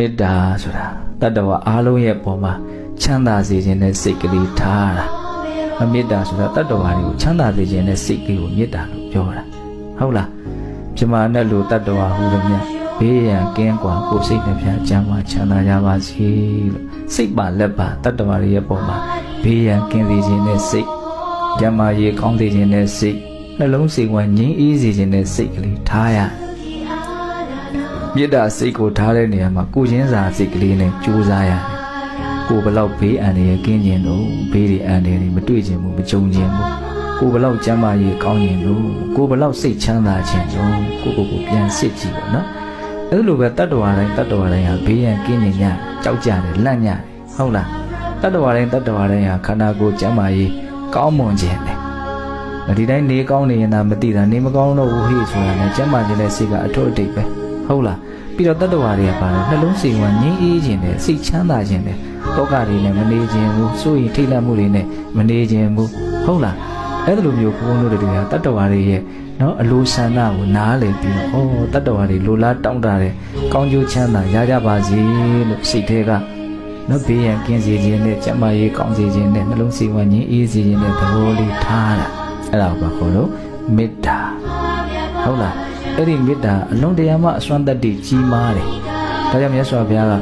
မေတ္တာဆိုတာတတ္တဝါအားလုံးရဲ့ပုံမှာချမ်းသာစေခြင်းနဲ့စိတ်ကလေးထားတာအမေတ္တာဆိုတာတတ္တဝါတွေကိုချမ်းသာစေခြင်းနဲ့စိတ်ကလေးကိုမေတ္တာလို့ပြောတာဟုတ်လားပြမနဲ့လို့တတ္တဝါဟူသည်မြတ်ဘေးရန်ကင်းကွာကိုယ်စိတ်နှပြချမ်းသာချမ်းသာကြပါစေလို့စိတ်ပါလက်ပါတတ္တဝါတွေရဲ့ပုံမှာဘေးရန်ကင်းစေခြင်းနဲ့စိတ်ကျမ်းမာရေးကောင်းစေခြင်းနဲ့စိတ်နှလုံးစိတ်ဝငြိမ်းအေးစေခြင်းနဲ့စိတ်ကလေးထားရတယ် မေတ္တာစိတ်ကိုထားတဲ့နေရာမှာကိုချင်းစာစိတ်ကလေးနဲ့ကြိုးစားရတယ်။ကိုဘလောက်ဘေးအန္တရာယ်ကင်းခြင်းလို့ဘေးတွေအန္တရာယ်တွေမတွေ့ခြင်းဘူးမကြုံခြင်းဘူးကိုဘလောက်ကျမ်းမာရေးကောင်းခြင်းလို့ကိုဘလောက်စိတ်ချမ်းသာခြင်းလို့ကိုကိုကိုပြန်စစ်ကြည့်ပါနော်။အဲ့လိုပဲတတ္တဝါတိုင်းတတ္တဝါတိုင်းဟာဘေးရန်ကင်းခြင်းညကြောက်ကြတယ်လန့်ညတယ်ဟုတ်လား။တတ္တဝါတိုင်းတတ္တဝါတိုင်းဟာခန္ဓာကိုယ်ကျမ်းမာရေးကောင်းမွန်ခြင်းတယ်။ဒီတိုင်းနေကောင်းနေရင်သာမသိတာနေမကောင်းတော့ဘူးဟိဆိုတာနဲ့ကျမ်းမာခြင်းနဲ့စိတ်ကအထွတ်အထိပ်ပဲ ဟုတ်လားပြီးတော့တတ္တဝါတွေကပါတော့နှလုံးစိမ်ဝင်ငြိမ်းအေးခြင်းနဲ့စိတ်ချမ်းသာခြင်းနဲ့တောကတွေနဲ့မနေခြင်းဘူးစိုးရင်ထိတ်လန့်မှုတွေနဲ့မနေခြင်းဘူးဟုတ်လားအဲ့လိုမျိုးဘုန်းဘုန်းတို့တွေကတတ္တဝါတွေရဲ့နော်အလိုဆန္ဒကိုနားလည်ပြီးတော့ဩတတ္တဝါတွေလိုလားတောင်းတတဲ့ကောင်းကျိုးချမ်းသာရကြပါစေလို့စိတ်ထဲကနော်ဘေးရန်ကင်းစေခြင်းနဲ့ကျန်းမာရေးကောင်းစေခြင်းနဲ့နှလုံးစိမ်ဝင်ငြိမ်းအေးစေခြင်းနဲ့သဘောလေးထားတာအဲ့ဒါကိုခေါ်လို့မေတ္တာဟုတ်လား အဲ့ဒီမေတ္တာအလုံးတရားမှအစွမ်းတတ္တိကြီးမားတယ်ဒါကြောင့်မြတ်စွာဘုရားက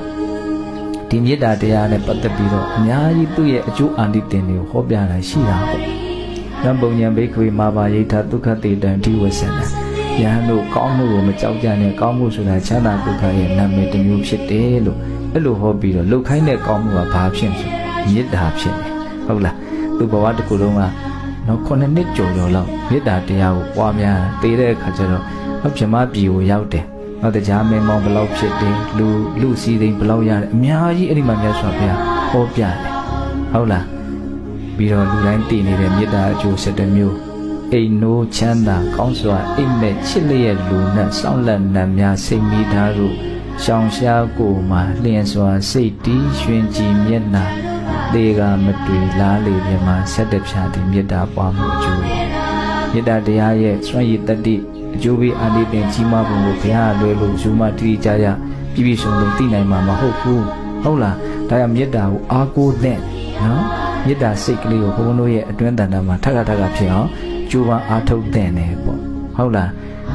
ဒီမေတ္တာတရားနဲ့ပတ်သက်ပြီးတော့အများကြီးသူ့ရဲ့အကျိုးအာနိသင်တွေကိုဟောပြတာရှိတာပေါ့။နံပုံညာဘိက္ခွေမာပါယိထဒုက္ခတေတံဒီဝဆန္ဒယဟန်တို့ကောင်းမှုကိုမကြောက်ကြနဲ့ကောင်းမှုဆိုတာချမ်းသာဒုက္ခရဲ့နာမည်တစ်မျိုးဖြစ်တယ်လို့အဲ့လိုဟောပြီးတော့လှုပ်ခိုင်းတဲ့ကောင်းမှုကဘာဖြစ်ဆိုမေတ္တာဖြစ်တယ်ဟုတ်လားသူ့ဘဝတစ်ခုလုံးကနော်ခုနှစ်နှစ်ကျော်ကျော်လောက်မေတ္တာတရားကိုပွားများသေးတဲ့အခါကျတော့ နောက်ပြမပြည်ကိုရောက်တယ်နောက်တရားမင်းမောင်ဘလောက်ဖြစ်တယ်လူလူစည်းသိမ်းဘလောက်ရတယ်အများကြီးအဲ့ဒီမှာမြတ်စွာဘုရားဟောပြတယ်ဟုတ်လားပြီးတော့လူတိုင်းတည်နေတဲ့မေတ္တာအကျိုး7မျိုးအိမ်နိုးချမ်းသာကောင်းစွာအိမ်မဲ့ချစ်လျက်လူနဲ့စောင့်လက်နံများစိတ်မိသားတို့ရှောင်ရှားကိုမှလျင်စွာစိတ်တီးရွှင်ကြည်မျက်နာလေကမတွေ့လားလေပြမှာဆက်တဖြာသည်မေတ္တာပွားမှုအကျိုးမေတ္တာတရားရဲ့စွန့်ရည်တတ္တိ အကျိုးပေးအာနိသင်ကြီးမားပုံကိုဘုရားလွယ်လို့ယူမတိတိကျကျပြည့်ပြည့်စုံစုံသိနိုင်မှာမဟုတ်ဘူးဟုတ်လားဒါကြောင့်မေတ္တာကိုအားကိုးတဲ့နော်မေတ္တာစိတ်ကလေးကိုဘုန်းဘုန်းတို့ရဲ့အတွင်းတန်တာမှာထပ်ထပ်ထပ်ဖြစ်အောင်ကြိုးပမ်းအားထုတ်တဲ့နေပေါ့ဟုတ်လား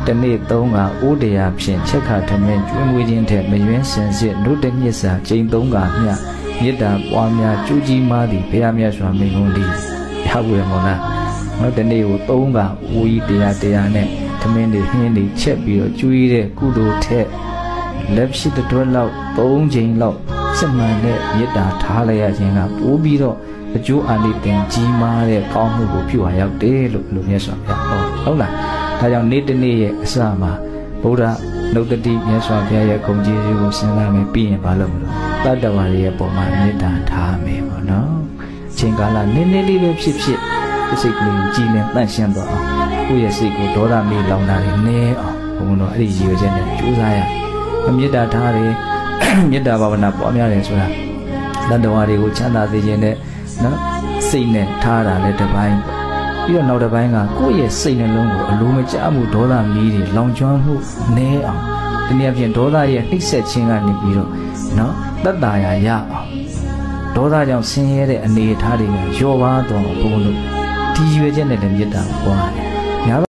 တနေ့သုံးကအိုးတရားဖြင့်ချက်ခါထမင်းကျွေးမွေးခြင်းထက်မယွင်းစင်စစ်နှုတ်တညစ်စာချိန်သုံးကမျှမေတ္တာပွားများကြိုးကြီးမားသည်ဘုရားမြတ်စွာမိန့်ခွန်းသည်ရဘူးရမို့လားနော်တနေ့ကိုသုံးကအိုးကြီးတရားတရားနဲ့ သမင်းတွေဟင်းတွေချက်ပြီးတော့ကျွေးတဲ့ကုသိုလ်ထက်လက်ရှိတဲ့တွက်လောက်၃ချိန်လောက်စစ်မှန်တဲ့မေတ္တာထားလိုက်ရခြင်းကပိုးပြီးတော့အကျိုးအာနိသင်ကြီးမားတဲ့ကောင်းမှုကိုပြုဟာရောက်တယ်လို့လူမြတ်စွာဘုရားဟောဟုတ်လားဒါကြောင့်နေ့တစ်နေ့ရဲ့အစမှာဗုဒ္ဓနှုတ်တိမြတ်စွာဘုရားရဲ့ဂုဏ်ကျေးဇူးကိုစဉ်းစားမယ်ပြီးရင်ဘာလုပ်မလို့တတ္တဝါတွေရဲ့ပုံမှာမေတ္တာထားမယ်ပေါ့နော်အချိန်ကာလနည်းနည်းလေးပဲဖြစ်ဖြစ်စိတ်ကလေးကိုကြည်လင်တန့်ရှင်းသွားအောင် ကိုယ့်ရဲ့စိတ်ကိုဒေါသမေးလောင်တာတွေနည်းအောင်ဘုံတော့အဲ့ဒီရည်ရွယ်ချက်နဲ့ကြိုးစားရမေတ္တာထားတယ်မေတ္တာဘာဝနာပွားများတယ်ဆိုတာတတ္တဝါတွေကိုချမ်းသာစေခြင်းနဲ့နော်စိတ်နဲ့ထားတာလည်းတစ်ပိုင်းပြီးတော့နောက်တစ်ပိုင်းကကိုယ့်ရဲ့စိတ်နှလုံးကိုအလိုမကျမှုဒေါသမီးတွေလောင်ကျွမ်းမှုနည်းအောင်ဒီနေ့အပြင်ဒေါသရဲ့နှိပ်စက်ခြင်းကနေပြီးတော့နော်တတ်တာရရအောင်ဒေါသကြောင့်ဆင်းရဲတဲ့အနေအထားတွေကလျော့ပါတော့ဘုံလို့ဒီရွယ်ချက်နဲ့လည်းမေတ္တာပွားတယ် Yeah.